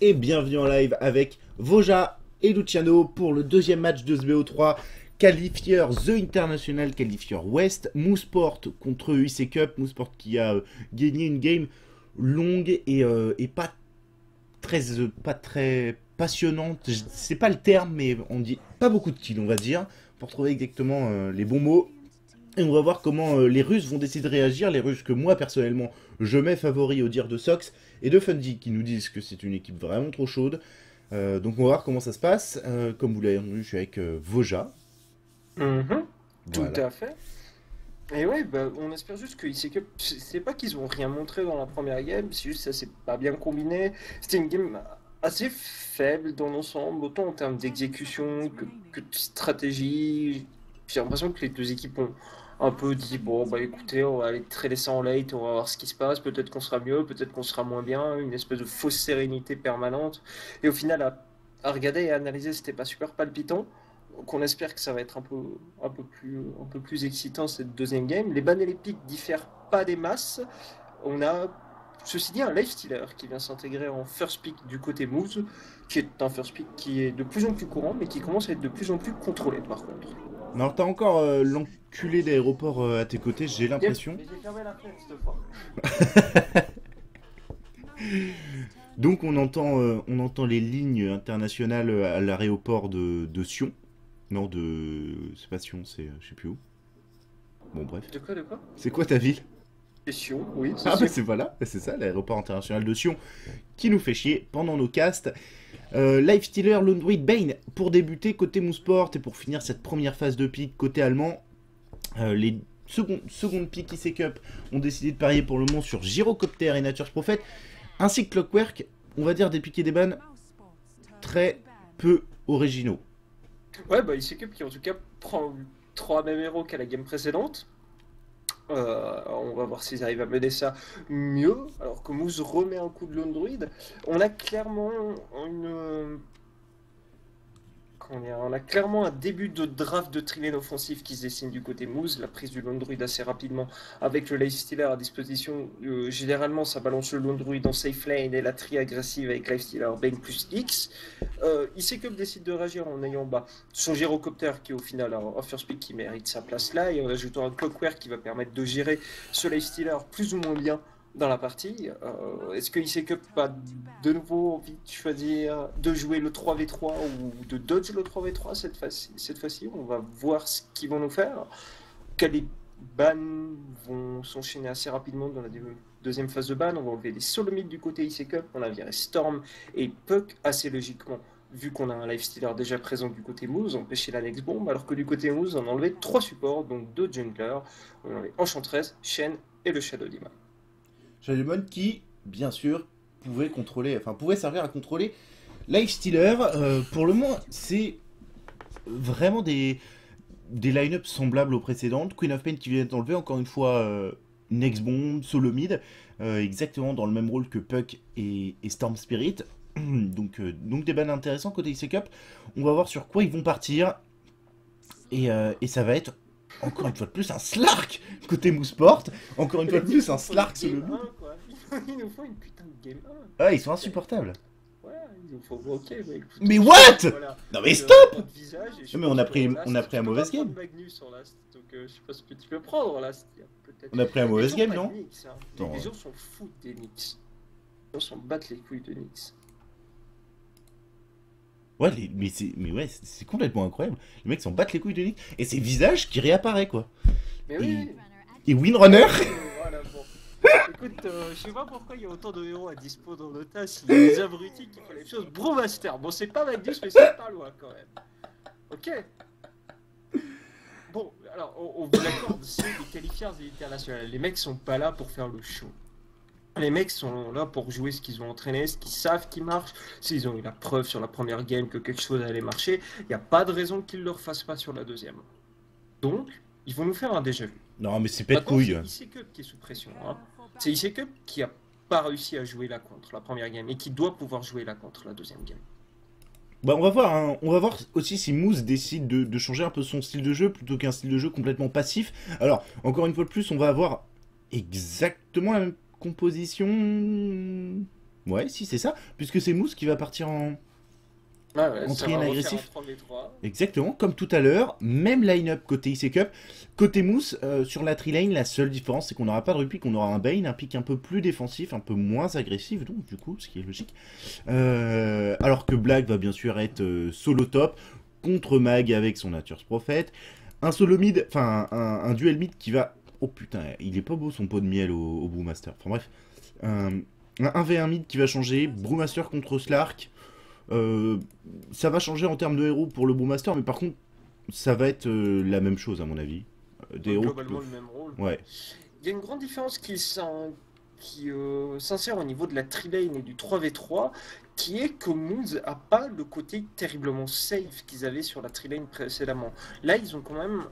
et bienvenue en live avec Voja et Luciano pour le deuxième match de SBO3 qualifieur The International qualifieur West Mouseport contre UIC Cup Mouseport qui a euh, gagné une game longue et, euh, pas très euh, pas très passionnante. C'est pas le terme mais on dit pas beaucoup de kills on va dire pour trouver exactement les bons mots. Et on va voir comment les Russes vont décider de réagir les Russes que moi personnellement je mets favoris au dire de Sox et de Fundy qui nous disent que c'est une équipe vraiment trop chaude. Euh, donc on va voir comment ça se passe. Euh, comme vous l'avez entendu, je suis avec euh, Voja. Mhm, Tout Voilà. à fait. Et ouais, bah, on espère juste que c'est pas qu'ils ont rien montré dans la première game, c'est juste que ça s'est pas bien combiné. C'était une game assez faible dans l'ensemble, autant en termes d'exécution que, que de stratégie. J'ai l'impression que les deux équipes ont un peu dit bon bah écoutez on va aller trader ça en late, on va voir ce qui se passe, peut-être qu'on sera mieux, peut-être qu'on sera moins bien, une espèce de fausse sérénité permanente. Et au final à, regarder et à analyser c'était pas super palpitant. Donc on espère que ça va être un peu, un peu, plus, un peu plus excitant cette deuxième game. Les bans et les pics diffèrent pas des masses. On a ceci dit un lifestealer qui vient s'intégrer en first pick du côté Moose, qui est un first pick qui est de plus en plus courant mais qui commence à être de plus en plus contrôlé par contre. Alors t'as encore euh, l'enculé d'aéroport euh, à tes côtés, j'ai l'impression. Donc on entend, euh, on entend les lignes internationales à l'aéroport de, de Sion. Non, de... C'est pas Sion, c'est... euh, Je sais plus où. Bon bref. De quoi, de quoi? C'est quoi ta ville? Question, oui. c'est Ah bah c'est voilà, c'est ça, l'aéroport international de Sion qui nous fait chier pendant nos casts. Euh, Lifestealer, Lundwig, Bane pour débuter côté Mouseport et pour finir cette première phase de pick côté allemand. Euh, les secondes, secondes pick IC ont décidé de parier pour le moment sur Gyrocopter et Nature's Prophet ainsi que Clockwork. On va dire des piquets des bans très peu originaux. Ouais, bah IC qui en tout cas prend 3 mêmes héros qu'à la game précédente. Euh, on va voir s'ils arrivent à mener ça mieux. Alors que Moose remet un coup de Lone Druid. On a clairement une. On a clairement un début de draft de trilène offensif qui se dessine du côté Moose. La prise du Druid assez rapidement avec le Lifestealer à disposition. Euh, généralement, ça balance le Lone Druid en safe lane et la tri agressive avec Lifestealer Bane plus X. Euh, IC Cup décide de réagir en ayant bas son gyrocopter qui au final un qui mérite sa place là et en ajoutant un clockwork qui va permettre de gérer ce lifestealer plus ou moins bien dans la partie. Euh, Est-ce que Cup a de nouveau envie de choisir de jouer le 3v3 ou de dodge le 3v3 cette fois-ci fois-ci? On va voir ce qu'ils vont nous faire. Quels bans vont s'enchaîner assez rapidement dans la deux- deuxième phase de ban. On va enlever les Solomites du côté Cup. On a viré Storm et Puck assez logiquement vu qu'on a un lifestealer déjà présent du côté Moose, empêcher la next bomb, alors que du côté Moose, on a enlevé trois supports, donc deux junglers, on a Enchantress, Shen et le Shadow Demon. Shadowmon qui, bien sûr, pouvait contrôler, enfin pouvait servir à contrôler Lifestealer. Euh, pour le moment, c'est vraiment des, des line-up semblables aux précédentes. Queen of Pain qui vient d'enlever encore une fois euh, Next Bomb, Solo Mid, euh, exactement dans le même rôle que Puck et, Storm Spirit. donc, euh, donc des bans intéressants côté IC Cup. On va voir sur quoi ils vont partir. Et, euh, et ça va être encore une fois de plus un Slark côté Mouseport. Encore une fois de plus un Slark Solo Mid. Ils nous font une putain de game 1. Ah, ils sont insupportables. Ouais, ils nous font ok, écoute. Mais what? Voilà. Non mais Euh, stop je Mais on a pris- on a pris un mauvais game. Magnus en last, donc euh, je sais pas ce que tu peux prendre en last. il y a peut-être- On a pris un mauvais gens game, non hein. Les- Attends, Les ouais. gens s'en foutent des Nyx. Les gens s'en battent les couilles de Nyx. Ouais, les- mais c'est mais ouais, c'est- c'est complètement incroyable. Les mecs s'en battent les couilles de Nick. Et c'est visage qui réapparaît, quoi. Mais oui, Et Windrunner voilà, bon. Écoute, euh, je sais pas pourquoi il y a autant de héros à dispo dans le tas. Il y a des abrutis qui font les choses. Brewmaster, bon, c'est pas Magnus, mais c'est pas loin quand même. Ok. Bon, alors, on, on vous l'accorde, c'est des qualifiers internationaux. Les mecs sont pas là pour faire le show. Les mecs sont là pour jouer ce qu'ils ont entraîné, ce qu'ils savent qui marche. S'ils ont eu la preuve sur la première game que quelque chose allait marcher, il n'y a pas de raison qu'ils ne le refassent pas sur la deuxième. Donc, ils vont nous faire un déjà vu. Non, mais c'est pète Maintenant, couille. C'est Cup qui est sous pression. hein. C'est IC Cup qui a pas réussi à jouer là contre la première game et qui doit pouvoir jouer là contre la deuxième game. Bah, on va voir, hein. on va voir aussi si Moose décide de, de changer un peu son style de jeu plutôt qu'un style de jeu complètement passif. Alors, encore une fois de plus, on va avoir exactement la même composition. Ouais, si, c'est ça. Puisque c'est Mousse qui va partir en. Ah ouais, En agressif. un 3v3. Exactement, comme tout à l'heure. Même line-up côté IC Cup. Côté Mousse, euh, sur la tri-lane, la seule différence, c'est qu'on n'aura pas de repick, on aura un Bane, un pick un peu plus défensif, un peu moins agressif, donc du coup, ce qui est logique. Euh, alors que Black va bien sûr être euh, solo top, contre Mag avec son Nature's Prophet. Un solo mid, enfin un, un duel mid qui va. Oh putain, il est pas beau son pot de miel au, au Brewmaster. Enfin bref. Un, un 1v1 mid qui va changer, Brewmaster contre Slark. Euh, ça va changer en termes de héros pour le Brewmaster, mais par contre, ça va être euh, la même chose à mon avis. Euh, Des héros. globalement le même rôle. Ouais. Il y a une grande différence qui s'in- qui euh, s'insère au niveau de la tri-lane et du 3v3, qui est que Moons a pas le côté terriblement safe qu'ils avaient sur la tri-lane précédemment. Là, ils ont quand même...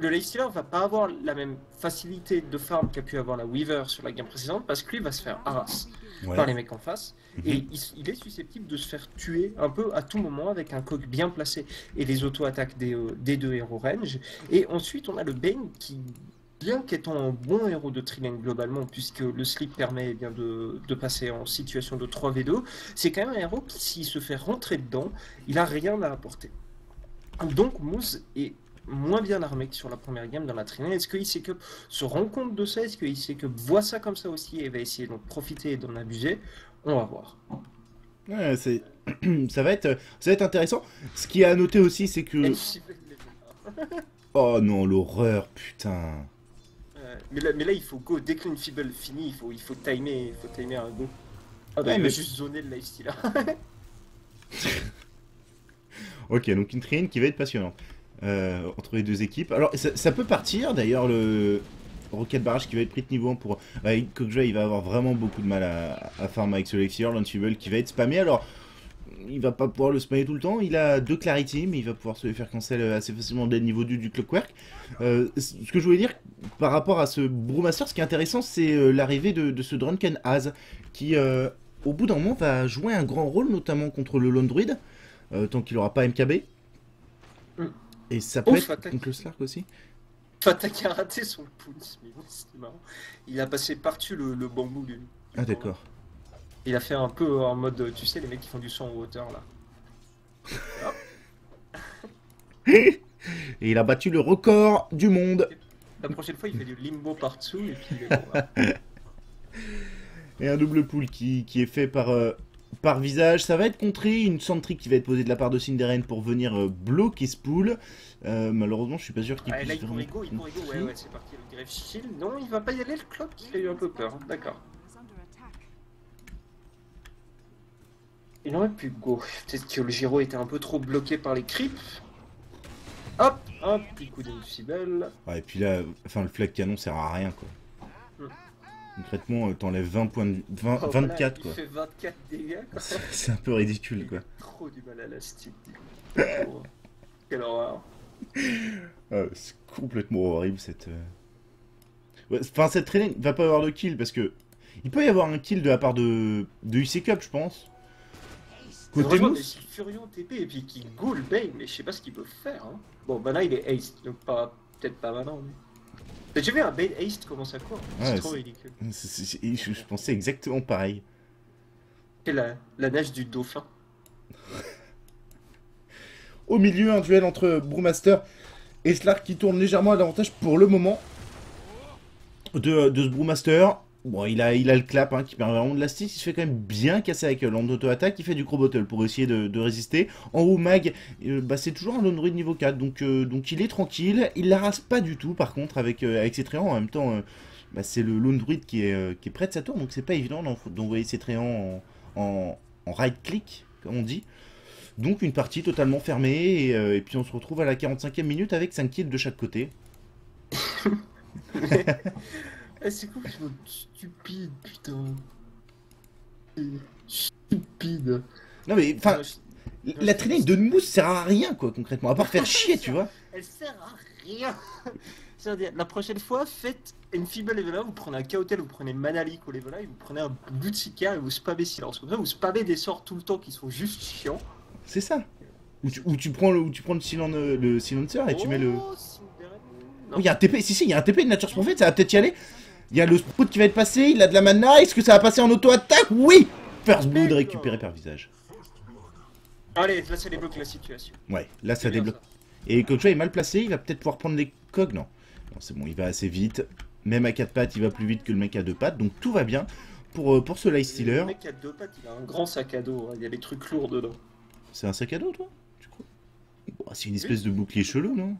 Le lifestealer va pas avoir la même facilité de farm qu'a pu avoir la Weaver sur la game précédente, parce que lui va se faire harass ouais. par les mecs en face, Mhm. et il, il est susceptible de se faire tuer un peu à tout moment avec un coq bien placé et les auto-attaques des, euh, des deux héros range. Et ensuite, on a le Bane qui, bien qu'étant un bon héros de trilane globalement, puisque le slip permet eh bien, de, de passer en situation de 3v2, c'est quand même un héros qui, s'il se fait rentrer dedans, il a rien à apporter. Donc Moose est moins bien armé que sur la première game dans la trilane. Est-ce que IC Cup se rend compte de ça? Est-ce que IC Cup voit ça comme ça aussi et va essayer d'en profiter et d'en abuser? On va voir. Ouais, c'est... ça, va être, ça va être intéressant. Ce qui est à noter aussi, c'est que. Oh non, l'horreur, putain. Euh, mais, là, mais là, il faut go. Dès qu'une Feeble finit, il faut, il faut timer, il faut timer un go. Ah bah, Ouais, il mais- va juste zoner le lifesteal. Ok, donc une trienne qui va être passionnante euh, entre les deux équipes. Alors, ça, peut partir, d'ailleurs, le Rocket Barrage qui va être pris de niveau 1 pour. Ouais, Kokja, il va avoir vraiment beaucoup de mal à, à farm avec ce Lexir. Lance qui va être spammé. Alors, il va pas pouvoir le spammer tout le temps. Il a deux Clarity, mais il va pouvoir se faire cancel assez facilement dès le niveau du, du Clockwork. Euh, ce que je voulais dire par rapport à ce Brewmaster, ce qui est intéressant, c'est euh, l'arrivée de, ce Drunken Az qui, euh, au bout d'un moment, va jouer un grand rôle, notamment contre le Lone Druid, euh, tant qu'il aura pas MKB. Mm. Et ça peut Ouf, être attaque. contre le Slark aussi. Fatak a raté son pouce, mais bon, c'est marrant. Il a passé par-dessus le, le bambou, lui. Ah d'accord. Il a fait un peu en mode, tu sais, les mecs qui font du son en hauteur, là. Et il a battu le record du monde. La prochaine fois, il fait du limbo partout, et puis bon. Et un double pull qui, qui est fait par, euh, par visage. Ça va être contré, une centrique qui va être posée de la part de Cinderen pour venir euh, bloquer ce pull. Euh, malheureusement, je suis pas sûr qu'il Ah, puisse là, il pourrait go, il pourrait go. Ouais, ouais, c'est parti, le greffe shield. Non, il va pas y aller, le clock, il a eu un peu peur. hein. D'accord. Il aurait pu go. Peut-être que le Giro était un peu trop bloqué par les creeps. Hop, un petit coup d'infibel. Ouais, et puis là, enfin, le flag canon sert à rien, quoi. Concrètement, euh, t'enlèves 20 points de... 20 Oh, voilà, 24, il quoi. fait 24 dégâts. quoi. C'est un peu ridicule, quoi. Trop du mal à la. Oh, Quelle horreur. Ah, c'est complètement horrible cette. euh. Ouais, Enfin, cette training va pas avoir de kill parce que. Il peut y avoir un kill de la part de, de UC Cup, je pense. Côté mousse Furion TP et puis qu'il go le Bane, mais je sais pas ce qu'il peut faire. hein. Bon, bah là il est ace, donc pas peut-être pas maintenant. Mais... T'as déjà vu un Bane ace comment ça court C'est Ouais, trop ridicule. Je pensais exactement pareil. C'est la, la nage du dauphin. Au milieu, un duel entre Brewmaster et Slark qui tourne légèrement à l'avantage pour le moment de, de ce Brewmaster. Bon, il a, il a le clap hein, qui permet vraiment de l'assist. Il se fait quand même bien casser avec euh, l'auto-attaque. Il fait du Crowbottle pour essayer de, résister. En haut, Mag, euh, bah, c'est toujours un Druid niveau 4. Donc, euh, donc il est tranquille. Il la rase pas du tout, par contre, avec, euh, avec ses tréants. En même temps, bah, c'est le Lone Druid qui est, qui est près de sa tour. Donc, c'est pas évident d'en- d'envoyer ses tréants en, right-click, comme on dit. Donc une partie totalement fermée et, et puis on se retrouve à la 45e minute avec 5 kills de chaque côté. Eh, c'est mot stupide, putain? Stupide. Non mais enfin la traînée de mousse sert à rien quoi concrètement à part faire chier tu vois. Elle sert à rien. C'est-à-dire, la prochaine fois, faites une Feeble level 1, vous prenez un Chaotel, vous prenez Manalik au level 1, et vous prenez un Bootsika et vous spammez Silence. Comme ça, vous spammez des sorts tout le temps qui sont juste chiants. C'est ça. Ou tu, ou tu prends le ou tu prends le, silen- le silencer et tu mets le. Oh. Oh, il y a un TP, si si, il y a un TP de Nature's Prophet, ça va peut-être y aller. Il y a le sprout qui va être passé, il a de la mana, est-ce que ça va passer en auto-attaque Oui First Blood récupéré par visage. Allez, là ça débloque la situation. Ouais, là ça débloque. Et Kocha est mal placé, il va peut-être pouvoir prendre les cogs, non. Non, c'est bon, il va assez vite. Même à 4 pattes, il va plus vite que le mec à 2 pattes, donc tout va bien pour, euh, pour ce Light Stealer. Le mec a deux pattes, il a un grand sac à dos, hein, il y a des trucs lourds dedans. C'est un sac à dos, toi Tu crois? Bon, C'est une espèce de bouclier chelou, non?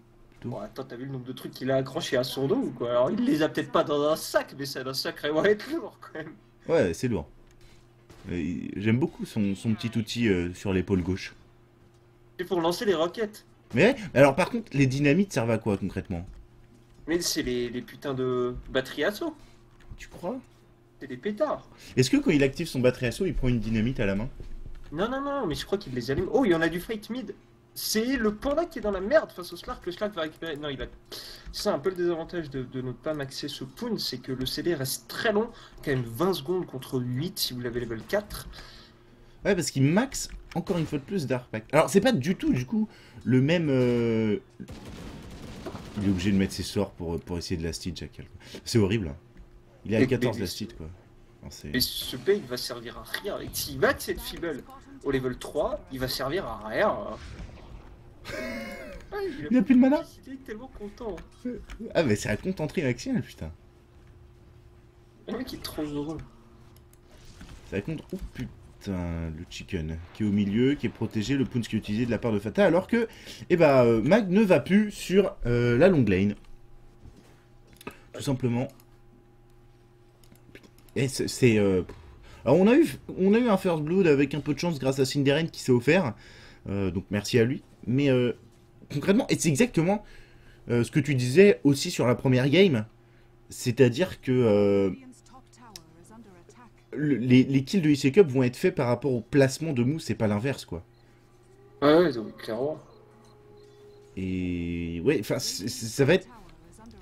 Attends, t'as vu le nombre de trucs qu'il a accrochés à son dos ou quoi Alors il les a peut-être pas dans un sac, mais ça doit sacrément être lourd quand même. Ouais, c'est lourd. J'aime beaucoup son, son petit outil euh, sur l'épaule gauche. C'est pour lancer les roquettes. Mais alors par contre, les dynamites servent à quoi concrètement? Mais c'est les, les putains de batteries à saut. Tu crois? C'est des pétards. Est-ce que quand il active son batterie à saut, il prend une dynamite à la main? Non, non, non, mais je crois qu'il les allume. Oh, il y en a du fight mid. C'est le panda qui est dans la merde face au Slark. Le Slark va récupérer. Non, il va. C'est ça un peu le désavantage de, de ne pas maxer ce poon, c'est que le CD reste très long, quand même 20 secondes contre 8 si vous l'avez level 4. Ouais, parce qu'il max encore une fois de plus Dark Pact. Alors c'est pas du tout du coup le même... euh, Il est obligé de mettre ses sorts pour, pour essayer de hit, Jackal. C'est horrible. hein. Il est à Et- 14 et- last hit quoi. Et ce B, il va servir à rien. Et s'il max cette Feeble au level 3, il va servir à rien. hein. Il a plus de mana Il est tellement content. Ah mais c'est la contenterie maximale putain. Le mec il est trop heureux. C'est la contre... Oh putain, le chicken qui est au milieu, qui est protégé, le punch qui est utilisé de la part de Fata, alors que eh ben, euh, Mag ne va plus sur euh, la long lane. Tout simplement. Et c'est... euh, Alors on a, eu, on a eu un first blood avec un peu de chance grâce à Cinderen qui s'est offert. Euh, donc merci à lui. Mais euh, concrètement, et c'est exactement euh, ce que tu disais aussi sur la première game. C'est-à-dire que euh, le- les, les kills de IC Cup vont être faits par rapport au placement de mousse et pas l'inverse quoi. Ouais, ouais, clairement. Et ouais, enfin ça va être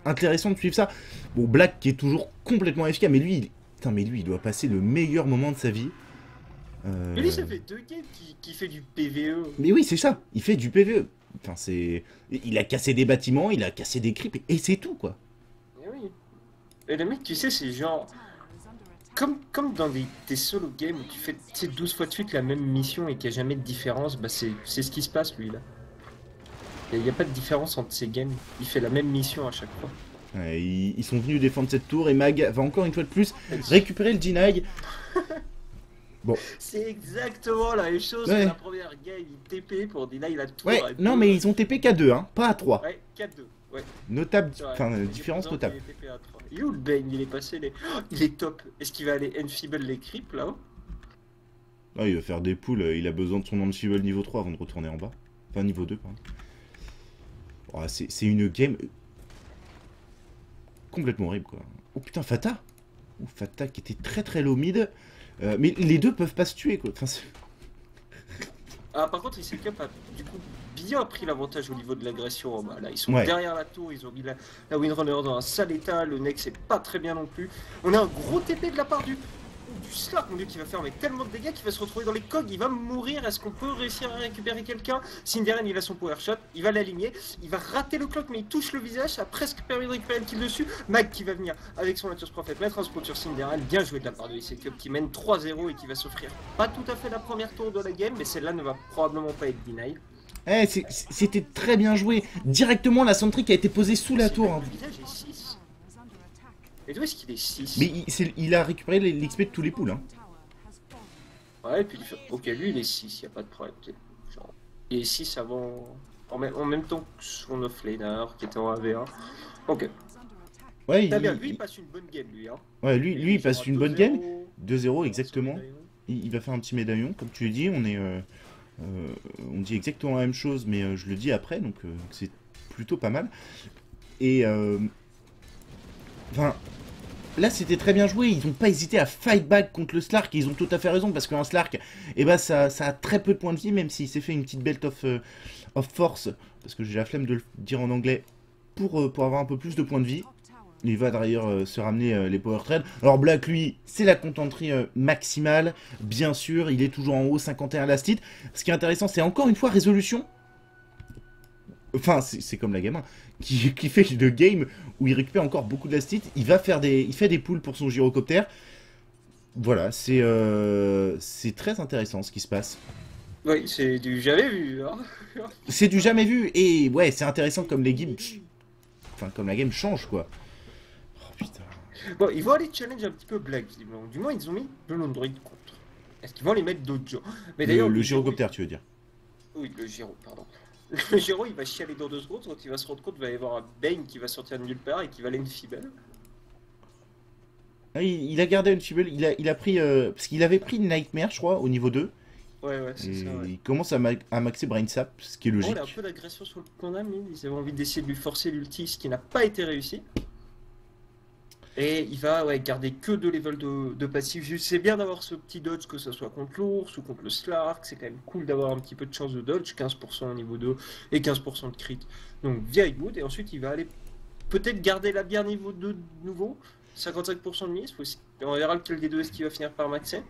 intéressant de suivre ça. Bon, Black qui est toujours complètement efficace, mais lui, il... Putain, mais lui, il doit passer le meilleur moment de sa vie. Euh, Mais lui, ça fait deux games qui, qui fait du. PVE. Mais oui, c'est ça. Il fait du PVE. Enfin, c'est. Il a cassé des bâtiments, il a cassé des creeps, et c'est tout quoi. Et oui. Et le mec, tu sais, c'est genre. Comme, comme dans des, des solo games où tu fais tu sais, 12 fois de suite la même mission et qu'il n'y a jamais de différence, bah c'est ce qui se passe lui là. Il n'y a pas de différence entre ces games. Il fait la même mission à chaque fois. Ouais, ils, ils sont venus défendre cette tour et Mag va encore une fois de plus récupérer le C'est exactement la même chose Ouais. que la première game. Il TP pour deny la tour. Ouais, non, mais ils ont TP qu'à 2, hein, pas à 3. Ouais, 4-2. Ouais, Notable, enfin, euh, différence notable. Il est TP à 3. Il est où le bang Il est passé les. Oh, il est top. Est-ce qu'il va aller enfeeble les creeps là-haut? Ah, il va faire des poules, il a besoin de son Ansible niveau 3 avant de retourner en bas. Enfin, niveau 2, pardon. Oh, c'est une game complètement horrible, quoi. Oh putain, Fata Ou Fata qui était très très low mid. Euh, mais les deux peuvent pas se tuer, quoi. Enfin, Ah, par contre, IC Cup a du coup bien pris l'avantage au niveau de l'agression bas. Là, ils sont Ouais. derrière la tour, ils ont mis la, la Windrunner dans un sale état, le Nex c'est pas très bien non plus. On a un gros TP de la part du, du Slark, mon dieu, qui va faire avec tellement de dégâts qu'il va se retrouver dans les cogs, il va mourir. Est-ce qu'on peut réussir à récupérer quelqu'un? Cinderen, il a son power shot, il va l'aligner, il va rater le clock, mais il touche le visage, ça a presque permis de récupérer le kill dessus. Mag qui va venir avec son Nature Prophet mettre un spot sur Cinderen, bien joué de la part de IC Cup qui mène 3-0 et qui va s'offrir pas tout à fait la première tour de la game, mais celle-là ne va probablement pas être deny. Eh, c'était très bien joué. Directement, la centrique a été posée sous la tour. hein. visage est 6. Et d'où est-ce qu'il est 6 Mais il, c'est- il a récupéré l'XP de tous les poules. Hein. Ouais, et puis il fait... Ok, lui il est 6, y a pas de problème. Genre, il est 6 avant. En même, en même temps que son offlaner qui était en AV1. Ok. Ouais, il, bien, lui il- il passe une bonne game lui. Hein. ouais, lui, lui, il passe une bonne 2-0, game. 2-0 exactement. Il, il va faire un petit médaillon, comme tu l'as dit. On est, euh, euh, on dit exactement la même chose, mais euh, je le dis après, donc euh, c'est plutôt pas mal. Et euh, enfin, là c'était très bien joué. Ils n'ont pas hésité à fight back contre le Slark. Ils ont tout à fait raison parce qu'un Slark, eh ben ça, ça a très peu de points de vie, même s'il s'est fait une petite belt of, euh, force, parce que j'ai la flemme de le dire en anglais, pour, euh, avoir un peu plus de points de vie. Il va d'ailleurs euh, se ramener les power trades. Alors Black, lui, c'est la contenterie maximale, bien sûr. Il est toujours en haut, 51 last hit. Ce qui est intéressant, c'est encore une fois résolution. Enfin, c'est c'est comme la gamin qui, qui fait le game où il récupère encore beaucoup de hit. Il va faire des, il fait des poules pour son gyrocoptère. voilà, c'est euh, c'est très intéressant ce qui se passe. Oui, c'est du jamais vu. Hein. C'est du jamais vu et ouais, c'est intéressant comme les games, enfin comme la game change quoi. Oh putain. Bon, ils vont aller challenge un petit peu Black, visiblement. Du moins, ils ont mis de l'Android contre. Est-ce qu'ils vont les mettre d'autres gens Mais Le, d'ailleurs, le Gyro, gyrocoptère, tu veux dire? Oui, le gyro, pardon. Le gyro, il va chialer dans deux secondes quand il va se rendre compte qu'il va y avoir un Bane qui va sortir de nulle part et qui va aller une Fibel. Ah, il, il a gardé une Fibel, il a, il a pris. euh, parce qu'il avait pris Nightmare, je crois, au niveau 2. Ouais, ouais, c'est ça, ouais. il commence à, ma- à maxer Brain Sap, ce qui est Oh, logique. il a un peu d'agression sur le condamné. Ils avaient envie d'essayer de lui forcer l'ulti, ce qui n'a pas été réussi. Et il va ouais, garder que deux levels de, de passif. Sais bien d'avoir ce petit dodge, que ce soit contre l'ours ou contre le Slark. C'est quand même cool d'avoir un petit peu de chance de dodge, 15% au niveau 2 et 15% de crit. Donc, very good. Et ensuite, il va aller peut-être garder la bière niveau 2 de nouveau. 55% de mise. On verra lequel des deux est-ce qu'il va finir par maxer?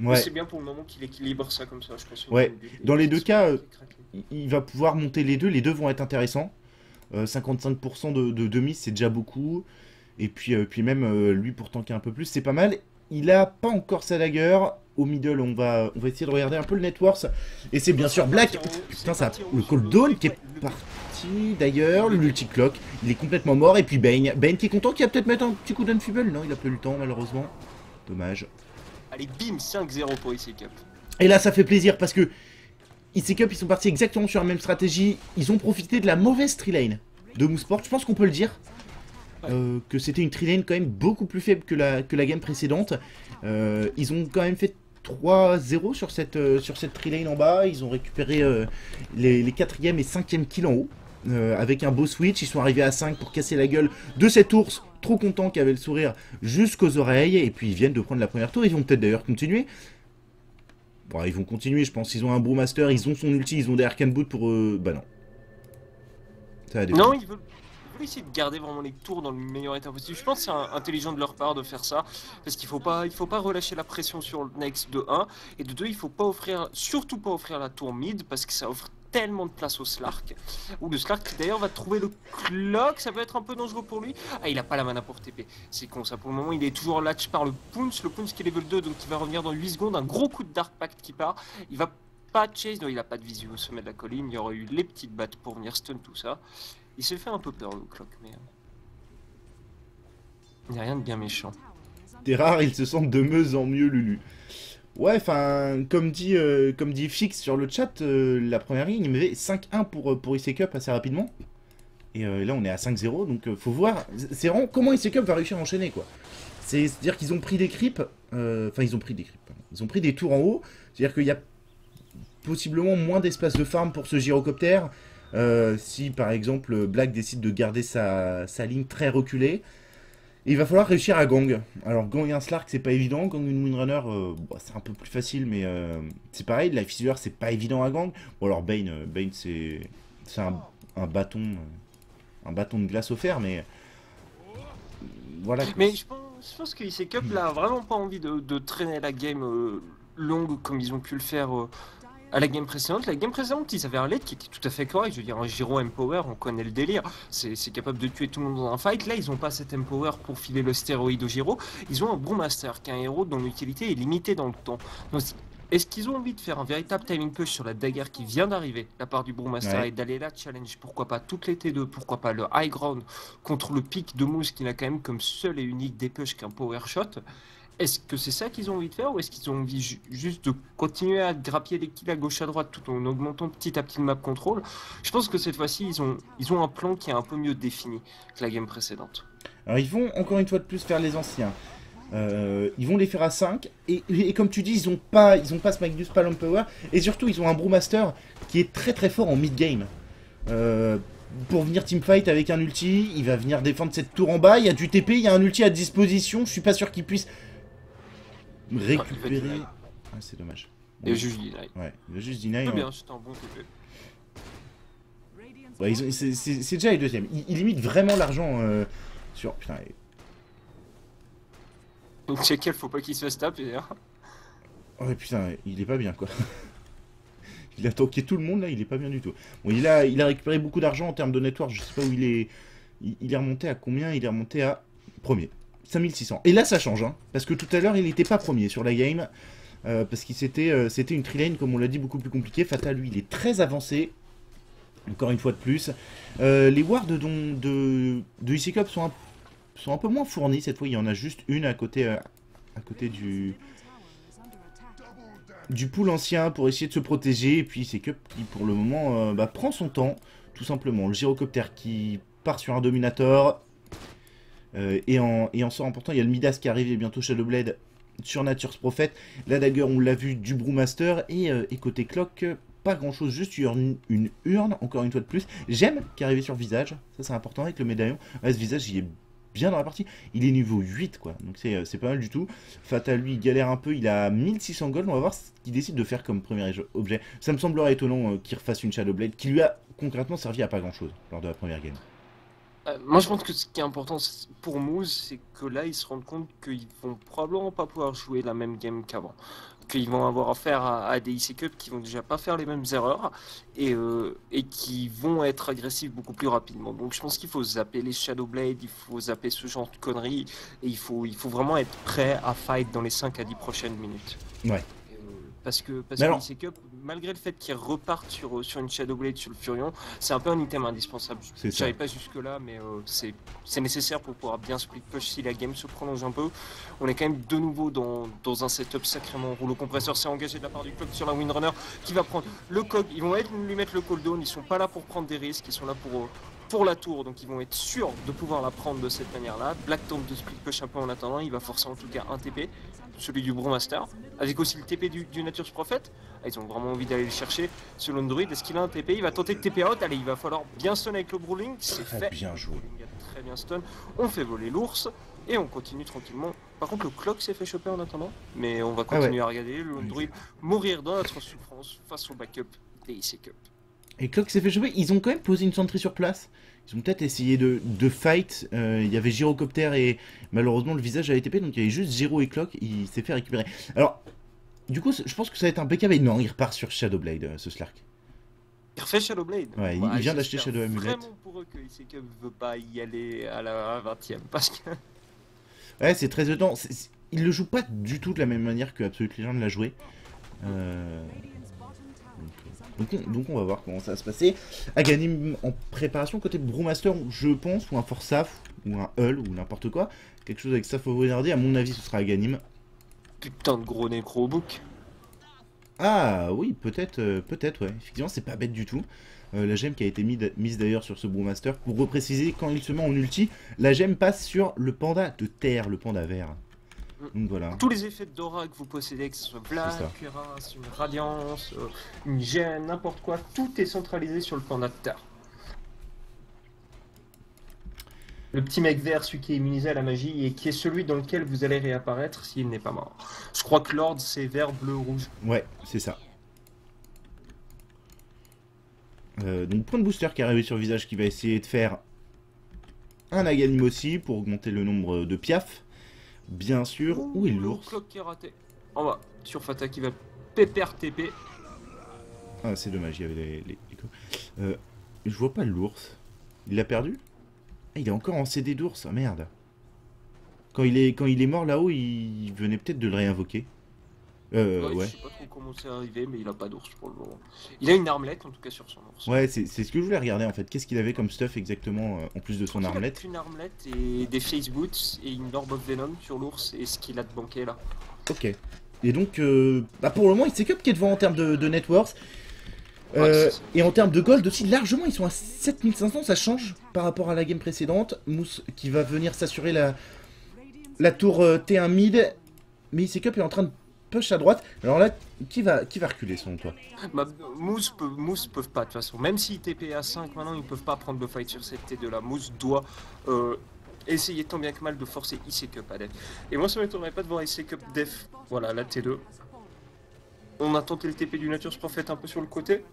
Mais Ouais. C'est bien pour le moment qu'il équilibre ça comme ça, je pense. Ouais. Des- des- Dans les deux cas, euh, il- va pouvoir monter les deux, les deux vont être intéressants. Euh, 55% de, de demi, c'est déjà beaucoup. Et puis, euh, puis même euh, lui pour tanker un peu plus, c'est pas mal. Il a pas encore sa dagger. Au middle, on va, on va essayer de regarder un peu le networks. Et c'est bien sûr Black. Putain, ça, le Cold Dawn qui est parti d'ailleurs. Le multiclock, il est complètement mort. Et puis Bane. Bane qui est content, qui va peut-être mettre un petit coup d'unfable. Non, il a pas eu le temps, malheureusement. Dommage. Allez, bim, 5-0 pour IC Cup. Et là, ça fait plaisir parce que IC Cup, ils sont partis exactement sur la même stratégie. Ils ont profité de la mauvaise tree lane de Mouseport. Je pense qu'on peut le dire. Euh, que c'était une tree lane quand même beaucoup plus faible que la, que la game précédente. Euh, ils ont quand même fait 3-0 sur cette, euh, sur cette tree lane en bas. Ils ont récupéré euh, les, les 4ème et 5ème kills en haut. Euh, avec un beau switch, ils sont arrivés à 5 pour casser la gueule de cet ours trop content qui avait le sourire jusqu'aux oreilles. Et puis ils viennent de prendre la première tour. Ils vont peut-être d'ailleurs continuer. Bon, ils vont continuer, je pense. Ils ont un Brewmaster, ils ont son ulti, ils ont des Arcane Boot pour. Bah non. Ça dépendre. Non, ils veulent, veulent essayer de garder vraiment les tours dans le meilleur état possible. Je pense que c'est intelligent de leur part de faire ça, parce qu'il faut pas, faut pas relâcher la pression sur le next de 1 et de 2, il faut pas offrir, surtout pas offrir la tour mid parce que ça offre tellement de place au Slark. Ou le Slark d'ailleurs va trouver le clock, ça peut être un peu dangereux pour lui. Ah, il a pas la mana pour TP. C'est con ça. Pour le moment, il est toujours latch par le Punch, le Punch qui est level 2, donc il va revenir dans 8 secondes. Un gros coup de Dark Pact qui part. Il va pas chase, non, il a pas de visu au sommet de la colline. Il y aurait eu les petites battes pour venir stun tout ça. Il s'est fait un peu peur le clock, mais. euh, Il n'y a rien de bien méchant. T'es rare, ils se sentent de mieux en mieux, Lulu. Ouais, enfin, comme dit, euh, comme dit Fix sur le chat, euh, la première ligne, il m'avait 5-1 pour, pour Cup assez rapidement. Et là, on est à 5-0, donc faut voir. C'est vraiment comment IC Cup va réussir à enchaîner, quoi. C'est- C'est-à-dire qu'ils ont pris des creeps, enfin, ils ont pris des creeps. Ils ont pris des tours en haut, c'est-à-dire qu'il y a possiblement moins d'espace de farm pour ce gyrocoptère. Euh, si par exemple Black décide de garder sa, ligne très reculée, il va falloir réussir à gang. Alors gang un Slark c'est pas évident, gang une Moonrunner euh, bah, c'est un peu plus facile mais euh, c'est pareil, Life Stealer c'est pas évident à gang. Ou alors Bane, Bane c'est un, bâton un bâton de glace offert mais voilà. Mais je pense, que IC Cup là vraiment pas envie de, traîner la game longue comme ils ont pu le faire à la game précédente. La game précédente, ils avaient un lead qui était tout à fait correct. Je veux dire, un Giro Empower, on connaît le délire. C'est c'est capable de tuer tout le monde dans un fight. Là, ils ont pas cet Empower pour filer le stéroïde au Giro. Ils ont un Brewmaster qui est un héros dont l'utilité est limitée dans le temps. Donc, est-ce qu'ils ont envie de faire un véritable timing push sur la dagger qui vient d'arriver, la part du Brewmaster, Ouais. et d'aller là challenge Pourquoi pas toutes les T2 Pourquoi pas le high ground contre le pic de Mousse qui n'a quand même comme seul et unique des push qu'un power shot? Est-ce que c'est ça qu'ils ont envie de faire ou est-ce qu'ils ont envie ju- juste de continuer à grappiller des kills à gauche à droite tout en augmentant petit à petit le map control? Je pense que cette fois-ci, ils ont, un plan qui est un peu mieux défini que la game précédente. Alors ils vont encore une fois de plus faire les anciens. Euh, ils vont les faire à 5 et, comme tu dis ils ont pas ils ont pas ce Magnus Palom Power et surtout ils ont un Brewmaster qui est très très fort en mid game. Euh, pour venir teamfight avec un ulti, il va venir défendre cette tour en bas, il y a du TP, il y a un ulti à disposition, je suis pas sûr qu'il puisse récupérer. deny. Ah, c'est dommage. Et Bon, juge deny. Ouais, va juste deny. Ouais. bien, c'était un bon TP. Ouais, ils ont- c'est déjà les deuxièmes. Ils, ils limitent vraiment l'argent euh, sur. Putain, Donc c'est quel faut pas qu'il se fasse taper. Hein. Oh mais putain, il est pas bien quoi. il a tanké tout le monde là, il est pas bien du tout. Bon, il a, il a récupéré beaucoup d'argent en termes de network, je sais pas où il est. Il, il est remonté à combien? Il est remonté à premier. 5600. Et là, ça change, hein, parce que tout à l'heure, il n'était pas premier sur la game, euh, parce que c'était euh, c'était une trilane, comme on l'a dit, beaucoup plus compliquée. Fatal, lui, il est très avancé, encore une fois de plus. Euh, les wards de, de, de sont un, peu moins fournis, cette fois, il y en a juste une à côté, du du pool ancien pour essayer de se protéger. Et puis c'est qui, pour le moment, bah, prend son temps, tout simplement. Le gyrocoptère qui part sur un Dominator, euh, et, en, et en il y a le Midas qui arrive et bientôt Shadowblade sur Nature's Prophet. La dagger, on l'a vu, du Brewmaster. Et, euh, et côté Clock, pas grand chose, juste une, urne, encore une fois de plus. J'aime qui arrive sur visage, ça c'est important avec le médaillon. ce visage, il est bien dans la partie. Il est niveau 8, quoi. Donc euh, c'est pas mal du tout. Fatal, lui, galère un peu. Il a 1600 gold. On va voir ce qu'il décide de faire comme premier objet. Ça me semblerait étonnant qu'il refasse une Shadowblade qui lui a concrètement servi à pas grand chose lors de la première game. Euh, moi, je pense que ce qui est important pour Moose, c'est que là, ils se rendent compte qu'ils vont probablement pas pouvoir jouer la même game qu'avant. Qu'ils vont avoir affaire à, des IC Cup qui vont déjà pas faire les mêmes erreurs et, euh, et qui vont être agressifs beaucoup plus rapidement. Donc, je pense qu'il faut zapper les Shadowblade, il faut zapper ce genre de conneries et il faut, il faut vraiment être prêt à fight dans les 5 à 10 prochaines minutes. Ouais. Euh, parce que, parce que IC Cup, malgré le fait qu'ils repartent sur, sur une Shadowblade sur le Furion, c'est un peu un item indispensable. Je pas jusque-là, mais euh, c'est nécessaire pour pouvoir bien split push si la game se prolonge un peu. On est quand même de nouveau dans, dans un setup sacrément rouleau compresseur. C'est engagé de la part du club sur la Windrunner qui va prendre le cog. Ils vont être, lui mettre le cooldown. Ils sont pas là pour prendre des risques. Ils sont là pour, pour la tour, donc ils vont être sûrs de pouvoir la prendre de cette manière-là. Black tombe de split push un peu en attendant, il va forcer en tout cas un TP, celui du Brewmaster, avec aussi le TP du, du Nature's Prophet. Ah, ils ont vraiment envie d'aller le chercher. Selon Druid, est-ce qu'il a un TP Il va tenter de TP out. Allez, il va falloir bien stun avec le Brawling. C'est fait. bien joué. Très bien stun. On fait voler l'ours. Et on continue tranquillement. Par contre, le clock s'est fait choper en attendant. Mais on va ah continuer à regarder le Druid mourir dans notre souffrance face au backup des IC Cup. Et Clock s'est fait choper. Ils ont quand même posé une sentry sur place. Ils ont peut-être essayé de, de fight. Euh, il y avait Gyrocopter et malheureusement le visage a été TP. Donc il y avait juste Gyro et Clock. Il s'est fait récupérer. Alors, du coup, je pense que ça va être impeccable. Non, il repart sur Shadowblade, euh, ce Slark. Il refait Shadowblade? Ouais, il vient d'acheter Shadow Amulet. vraiment pour eux que ICK veut pas y aller à la 20ème. Parce que. Ouais, c'est très étonnant. Il le joue pas du tout de la même manière que Absolute Legend l'a joué. Euh... Donc, on va voir comment ça va se passer. Aganim en préparation côté Brewmaster, je pense, ou un Forsaf, ou un Hull, ou n'importe quoi. Quelque chose avec Saf Renardi, à mon avis ce sera Aganim. Putain de gros Necrobook. Ah oui, peut-être, euh, peut-être, ouais. Effectivement, c'est pas bête du tout. Euh, la gemme qui a été mise d'ailleurs sur ce Brewmaster. Pour repréciser, quand il se met en ulti, la gemme passe sur le panda de terre, le panda vert. Donc voilà. Tous les effets d'aura que vous possédez, que ce soit Black, une Radiance, euh, une gemme, n'importe quoi, tout est centralisé sur le panda de terre. Le petit mec vert, celui qui est immunisé à la magie et qui est celui dans lequel vous allez réapparaître s'il n'est pas mort. Je crois que Lord c'est vert, bleu, rouge. Ouais, c'est ça. Euh, donc point de booster qui est arrivé sur le visage qui va essayer de faire un Aganim aussi pour augmenter le nombre de piaf. Bien sûr. Où est l'ours. En bas, sur Fata qui va pépère TP. Ah, c'est dommage, il y avait les. les, euh, je vois pas l'ours. Il l'a perdu? Ah, Il est encore en CD d'ours, ah, merde. Quand il est, quand il est mort là-haut, il venait peut-être de le réinvoquer. Euh, ouais, Je sais pas trop comment c'est arrivé, mais il a pas d'ours pour le moment. Il a une armelette en tout cas sur son ours. Ouais, c'est ce que je voulais regarder en fait. Qu'est-ce qu'il avait comme stuff exactement euh, en plus de son armelette Il a une armelette et des face boots et une orb of venom sur l'ours et ce qu'il a de banquet là. Ok. Et donc, euh, bah pour le moment, il s'est qui est devant en termes de, net worth. Euh, et en termes de gold aussi, largement, ils sont à 7500, ça change par rapport à la game précédente. Mousse qui va venir s'assurer la, la tour T1 mid, mais Cup est en train de à droite. Alors là, qui va, qui va reculer selon toi? Bah, Moose, peut, Moose peuvent pas de toute façon. Même si TP à 5 maintenant, ils peuvent pas prendre le fight sur cette T2 là. Moose doit euh, essayer tant bien que mal de forcer IC Cup à def. Et moi ça m'étonnerait pas de voir IC Cup def. Voilà, la T2. On a tenté le TP du Nature's Prophet un peu sur le côté.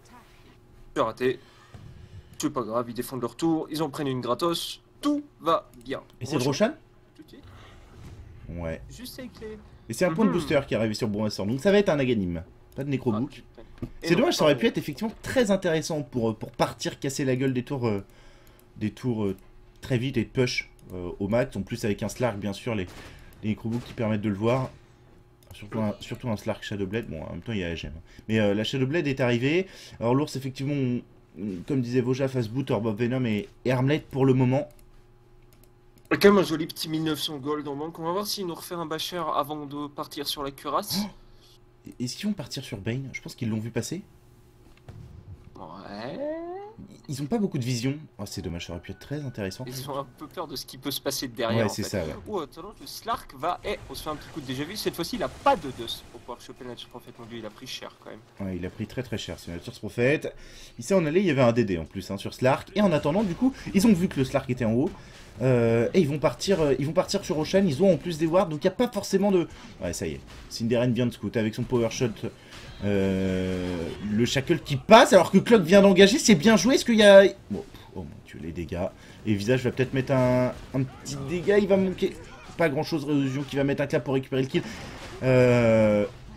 J'ai raté. C'est pas grave, ils défendent leur tour, ils en prennent une gratos. Tout va bien. Et c'est Roshan? Ouais. Juste avec les... Et c'est un point de mhm. booster qui est arrivé sur Brewmaster. Donc ça va être un Aganim. Pas de Necrobook. Ah, c'est dommage, ça aurait pu être effectivement très intéressant pour, pour partir casser la gueule des tours, euh, des tours euh, très vite et de push euh, au max. En plus, avec un Slark, bien sûr, les, les microbooks qui permettent de le voir. Surtout un, surtout un Slark Shadowblade. Bon, en même temps, il y a gemme. Mais euh, la Shadowblade est arrivée. Alors, l'ours, effectivement, on- comme disait Voja, face boot, Orb Venom et, et Armlet pour le moment. Il y a quand même un joli petit 1900 gold en banque. On va voir s'il nous refait un basher avant de partir sur la cuirasse. Est-ce qu'ils vont partir sur Bane? Je pense qu'ils l'ont vu passer. Ouais. Ils ont pas beaucoup de vision. Oh, c'est dommage, ça aurait pu être très intéressant. Ils ont un peu peur de ce qui peut se passer derrière. Ouais, c'est ça, ouais. Ou attends, le Slark va. Eh, on se fait un petit coup de déjà vu. Cette fois-ci, il a pas de dust pour pouvoir choper Nature Prophet. Mon dieu, il a pris cher quand même. Ouais, il a pris très très cher, c'est Nature Prophète. Il s'est en allé, il y avait un DD en plus hein, sur Slark. Et en attendant, du coup, ils ont vu que le Slark était en haut. Euh, et ils vont partir euh, ils vont partir sur Ocean, ils ont en plus des wards, donc il n'y a pas forcément de... Ouais, ça y est. Cinderen vient de scout avec son power shot. euh, le Shackle qui passe alors que Clock vient d'engager, c'est bien joué, est-ce qu'il y a... Oh mon dieu, les dégâts. Et Visage va peut-être mettre un, petit dégât, il va manquer... Pas grand chose, Révolution qui va mettre un clap pour récupérer le kill.